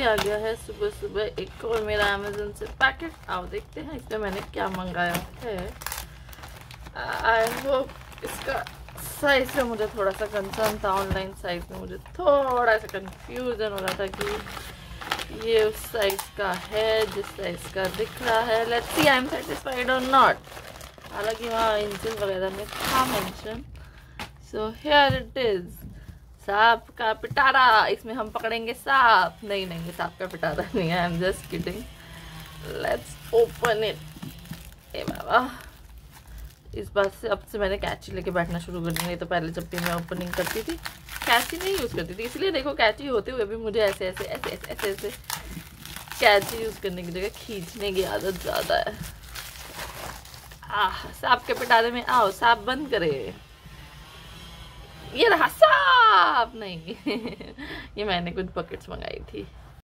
ये आ गया है सुबह सुबह एक और मेरा अमेजोन से पैकेट आओ देखते हैं इसमें मैंने क्या मंगाया है। आई होप इसका साइज़ से मुझे थोड़ा सा कंसर्न था। ऑनलाइन साइज़ में मुझे थोड़ा सा कंफ्यूजन हो रहा था कि ये उस साइज़ का है, जिस साइज़ का दिख रहा है। Let's see I am satisfied और नॉट हालाँकि वहाँ इंचन वगैरह में था mention so here it is सांप का पिटारा, इसमें हम पकड़ेंगे सांप। नहीं नहीं सांप का पिटारा नहीं है I am just kidding let's open it ए, बाबा। इस बात से अब से मैंने कैची लेके बैठना शुरू कर दिया तो पहले जब भी मैं ओपनिंग करती थी, कैची नहीं यूज़ करती थी, इसलिए देखो कैची होते हुए भी मुझे ऐसे ऐसे ऐसे ऐसे ऐसे ऐसे कैची यूज़ करने की जगह खींचने की आदत ज़्यादा है। आह, सांप के पिटारे में आओ, सांप बंद करे। ये रहा सांप! नहीं। ये मैंने कुछ बकेट्स मंगाई थी।